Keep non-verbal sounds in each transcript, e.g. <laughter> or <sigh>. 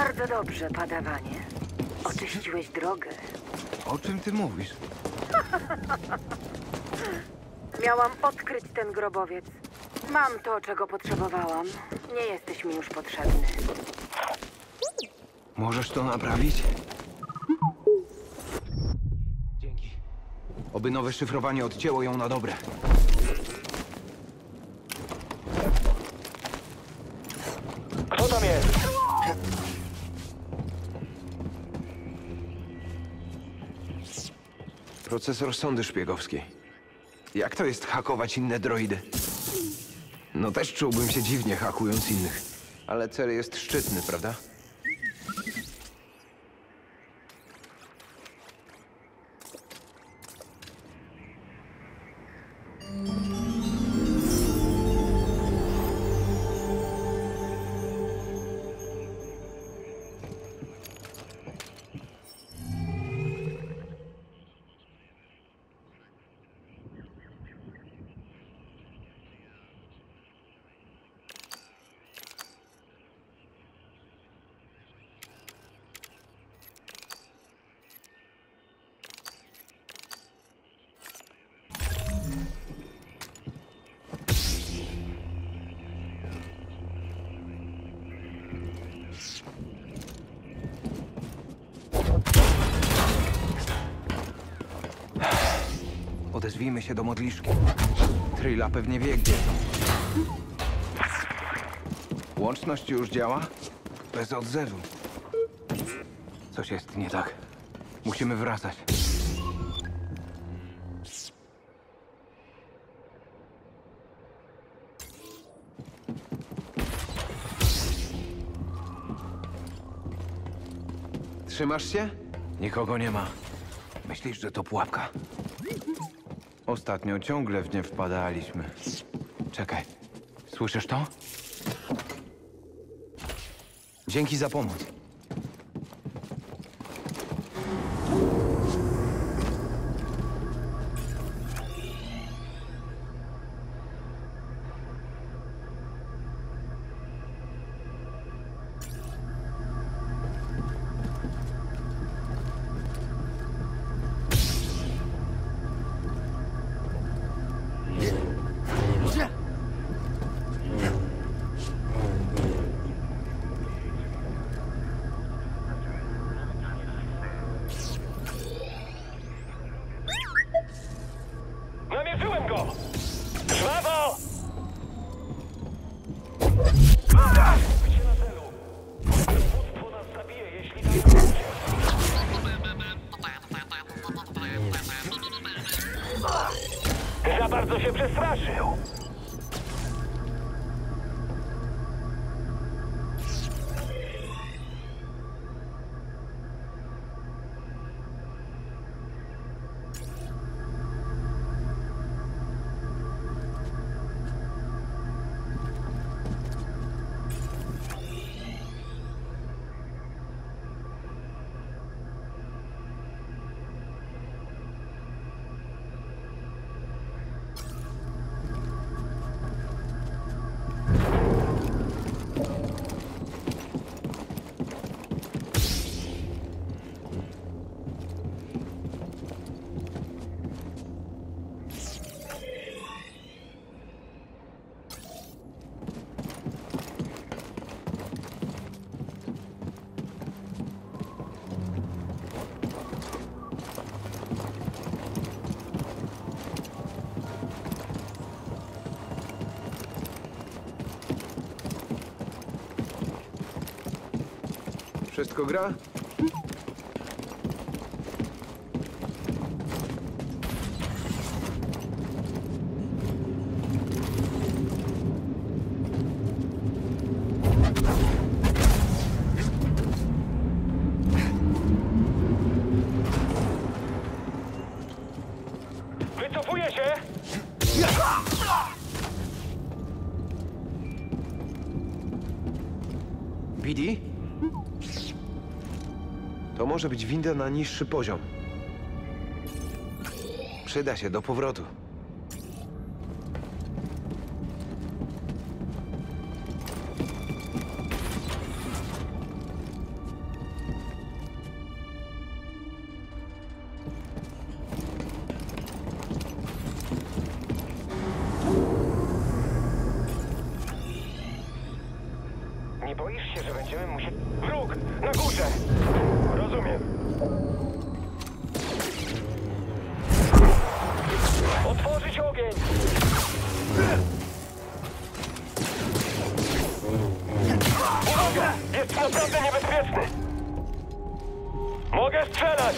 Bardzo dobrze, padawanie. Oczyściłeś drogę. O czym ty mówisz? <laughs> Miałam odkryć ten grobowiec. Mam to, czego potrzebowałam. Nie jesteś mi już potrzebny. Możesz to naprawić? Dzięki. Oby nowe szyfrowanie odcięło ją na dobre. Procesor sondy szpiegowskiej. Jak to jest hakować inne droidy? No też czułbym się dziwnie hakując innych. Ale cel jest szczytny, prawda? Odezwijmy się do modliszki. Trilla pewnie wie, gdzie są. Łączność już działa? Bez odzewu. Coś jest nie tak. Musimy wracać. Trzymasz się? Nikogo nie ma. Myślisz, że to pułapka? Ostatnio ciągle w nie wpadaliśmy. Czekaj. Słyszysz to? Dzięki za pomoc. Wszystko gra? Może być winda na niższy poziom. Przyda się do powrotu. Naprawdę niebezpieczny! Mogę strzelać!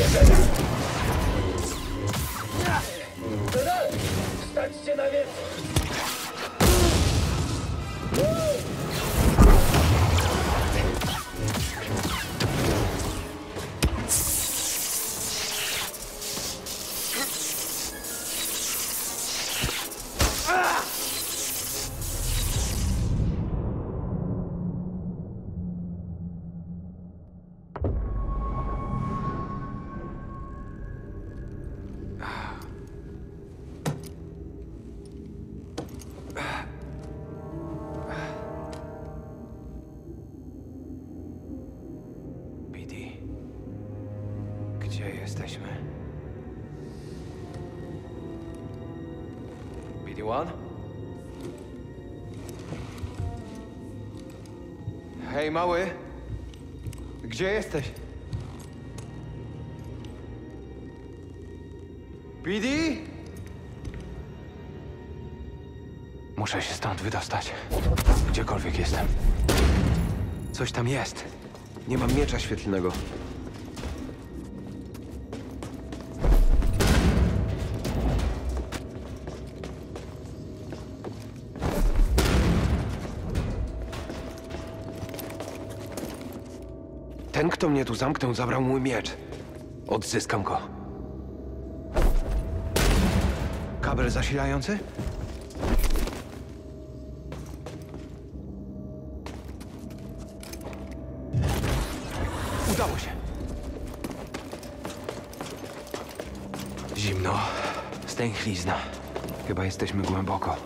Gracias. Mały! Gdzie jesteś? BD? Muszę się stąd wydostać. Gdziekolwiek jestem. Coś tam jest. Nie mam miecza świetlnego. Ten, kto mnie tu zamknął, zabrał mój miecz. Odzyskam go. Kabel zasilający? Udało się. Zimno. Stęchlizna. Chyba jesteśmy głęboko.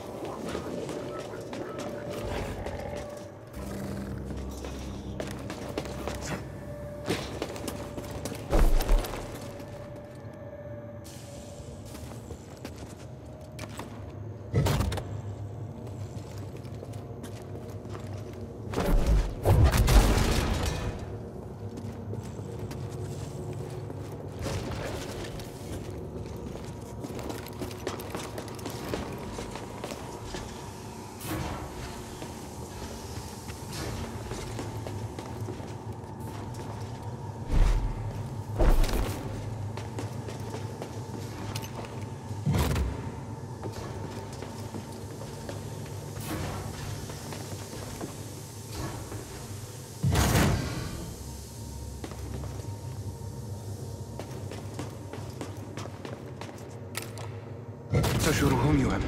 Coś uruchomiłem.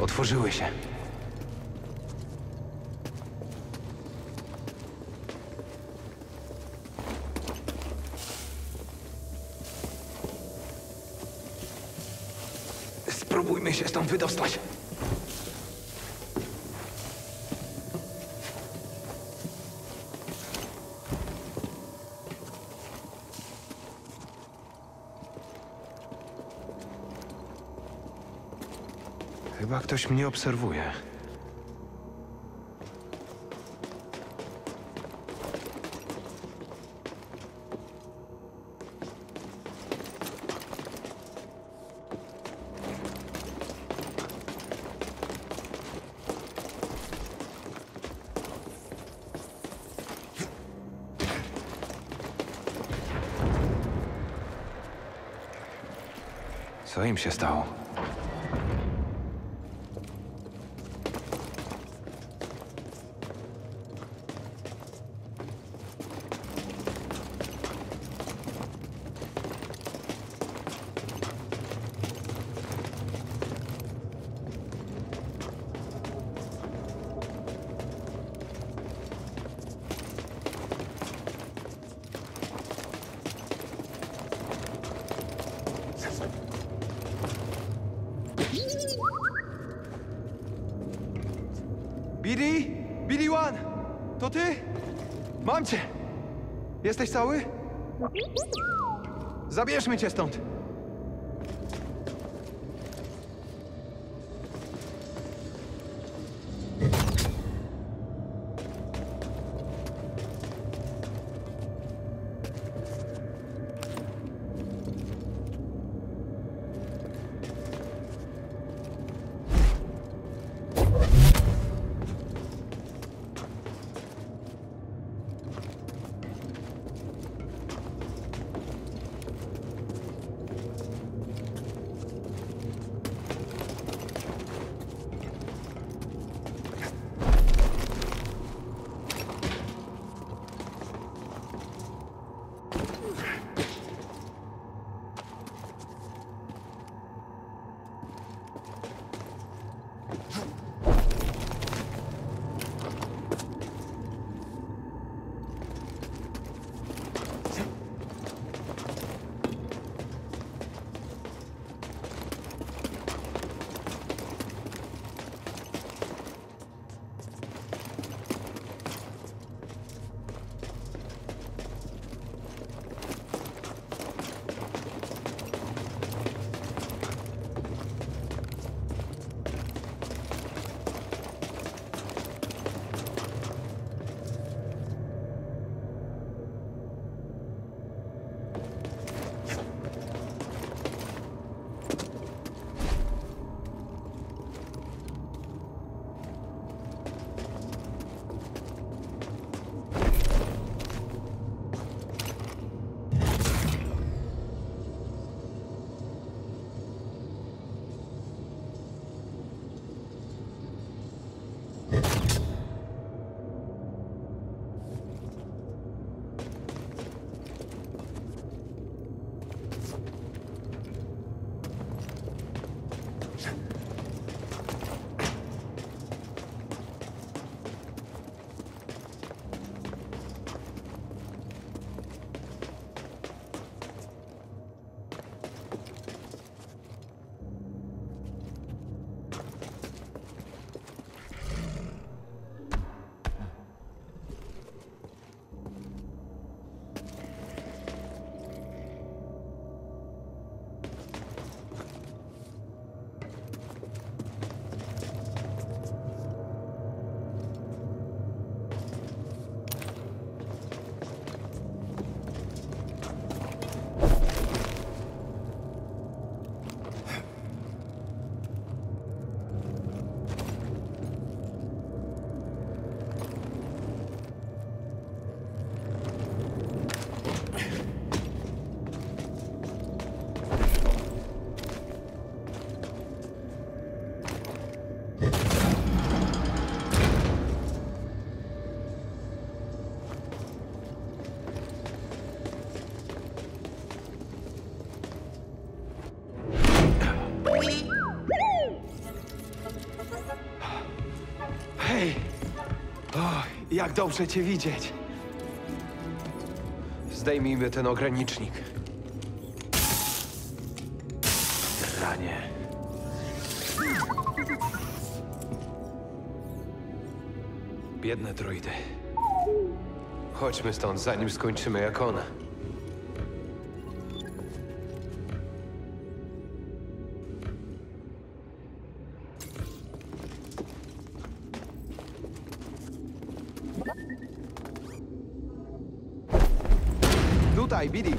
Otworzyły się. Spróbujmy się stąd wydostać. Chyba ktoś mnie obserwuje. Co im się stało? Billy One! To ty? Mam cię! Jesteś cały? Zabierzmy cię stąd! Jak dobrze cię widzieć. Zdejmijmy ten ogranicznik. Ranie. Biedne droidy. Chodźmy stąd, zanim skończymy jak ona. sahibi değil.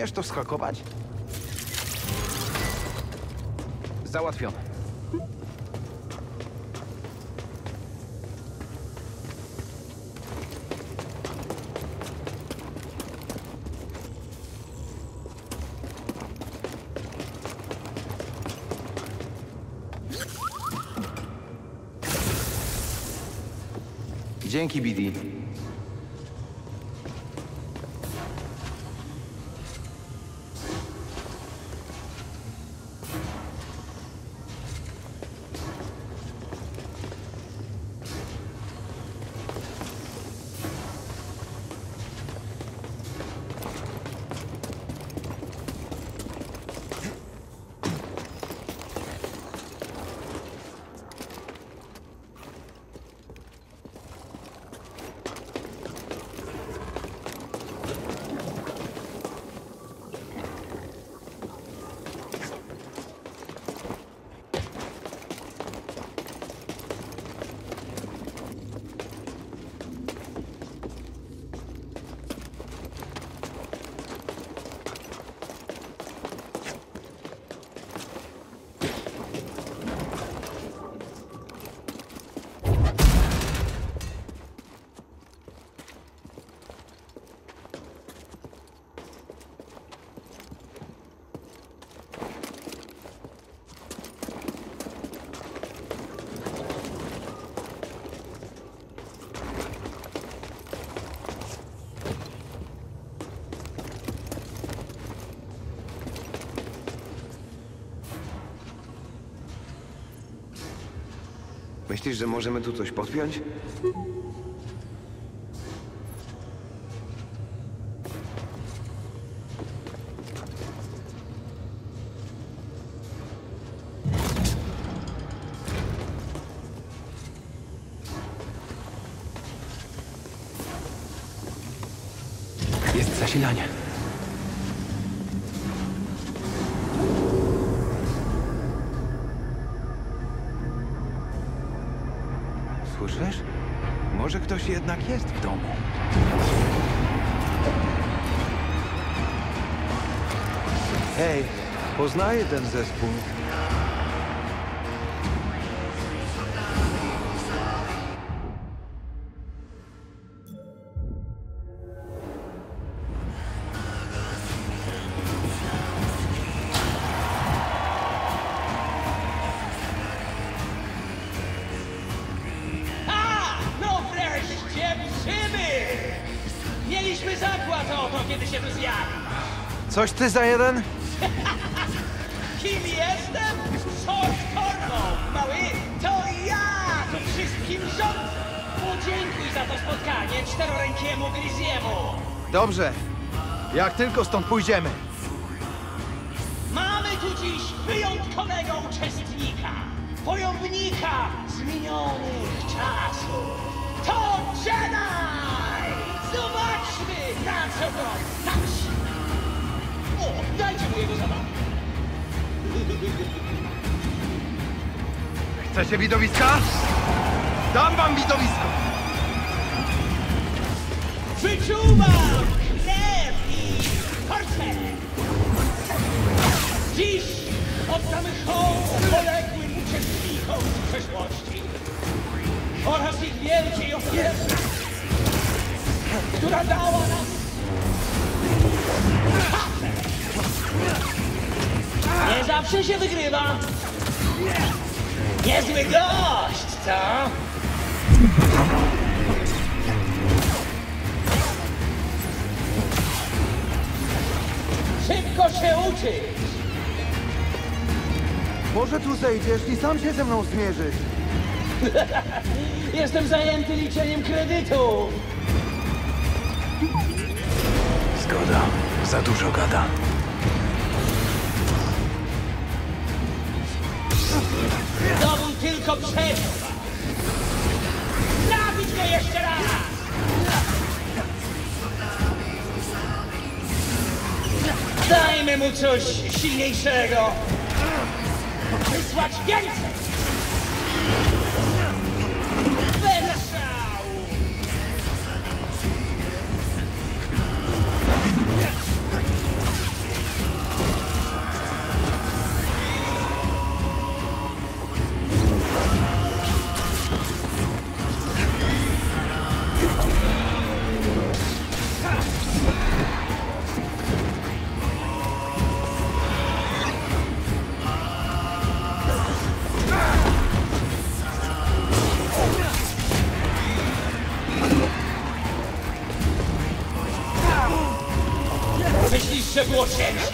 Umiesz to schakować? Załatwione. Dzięki, Bidi. Myślisz, że możemy tu coś podpiąć? Ktoś jednak jest w domu. Hej, poznaję ten zespół. Ty za jeden? Kim jestem? Coś torną, mały! To ja tu wszystkim rządzę! Podziękuj za to spotkanie czterorękiemu Griziemu! Dobrze. Jak tylko stąd pójdziemy. Chcecie widowiska? Dam wam widowisko! Wyczuwam krew i korcze! Dziś oddamy hołd poległym uczestnikom z przeszłości oraz ich wielkiej ofierze, która dała nam kasę. Nie zawsze się wygrywa. Niezły gość, co? Szybko się uczyć! Może tu zejdziesz i sam się ze mną zmierzysz. <laughs> Jestem zajęty liczeniem kredytu! Zgoda. Za dużo gada. Był tylko przetrwa! Zabić go jeszcze raz! Dajmy mu coś silniejszego! Wysłać więcej! Myślisz,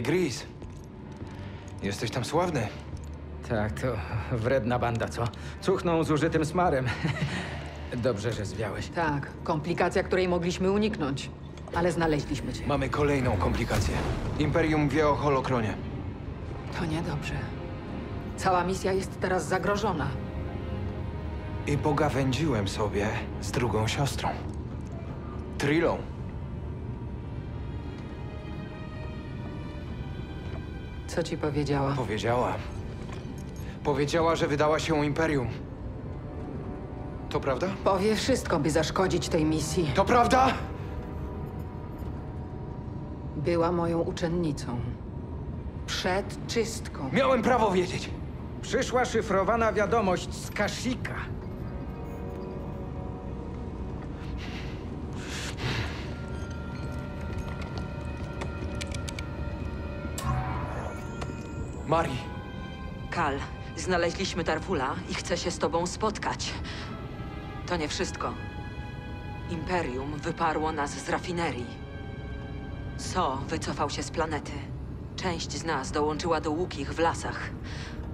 Hej, Gris. Jesteś tam sławny. Tak, to wredna banda, co? Cuchną zużytym smarem. <laughs> Dobrze, że zwiałeś. Tak, komplikacja, której mogliśmy uniknąć. Ale znaleźliśmy cię. Mamy kolejną komplikację. Imperium wie o holokronie. To niedobrze. Cała misja jest teraz zagrożona. I pogawędziłem sobie z drugą siostrą. Trillą. Co ci powiedziała? Powiedziała. Powiedziała, że wydała się Imperium. To prawda? Powie wszystko, by zaszkodzić tej misji. To prawda? Była moją uczennicą. Przed czystką. Miałem prawo wiedzieć. Przyszła szyfrowana wiadomość z Kashika. Mari, Kal, znaleźliśmy Darfula i chcę się z tobą spotkać. To nie wszystko. Imperium wyparło nas z rafinerii. So wycofał się z planety. Część z nas dołączyła do łukich w lasach.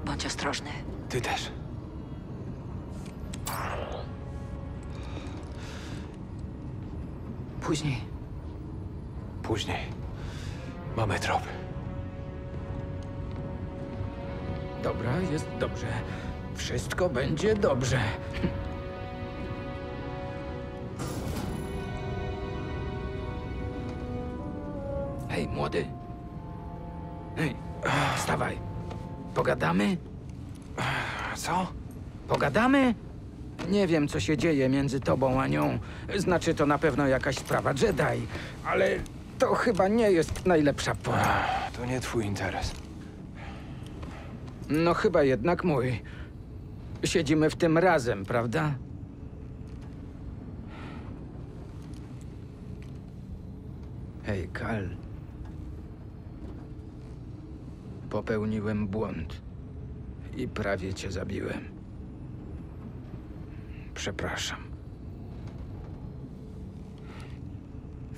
Bądź ostrożny. ty też. Później. Później. Mamy trop. Dobra, jest dobrze. Wszystko będzie dobrze. Hej, młody. Hej, wstawaj. Pogadamy? Co? Pogadamy? Nie wiem, co się dzieje między tobą a nią. Znaczy, to na pewno jakaś sprawa Jedi, ale to chyba nie jest najlepsza pora. To nie twój interes. No chyba jednak mój. Siedzimy w tym razem, prawda? Hej, Kal. Popełniłem błąd. I prawie cię zabiłem. Przepraszam.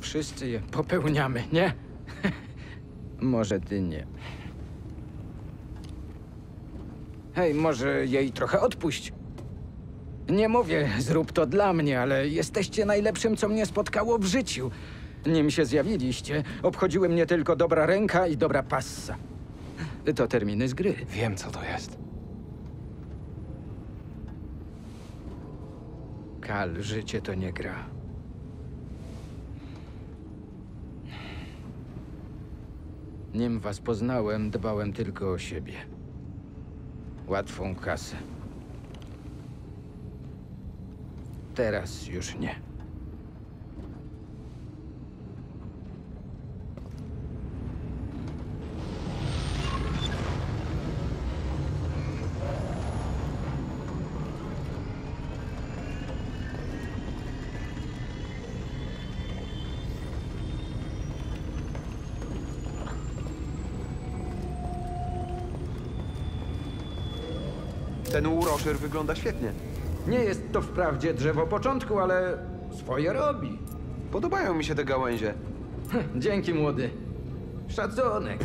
Wszyscy je popełniamy, nie? <laughs> Może ty nie. Hej, może jej trochę odpuść. Nie mówię, zrób to dla mnie, ale jesteście najlepszym, co mnie spotkało w życiu. Nim się zjawiliście, obchodziły mnie tylko dobra ręka i dobra passa. To terminy z gry. Wiem, co to jest. Kal, życie to nie gra. Nim was poznałem, dbałem tylko o siebie. Łatwą kasę. Teraz już nie. Wygląda świetnie. Nie jest to wprawdzie drzewo początku, ale swoje robi. Podobają mi się te gałęzie. Dzięki, młody. Szacunek.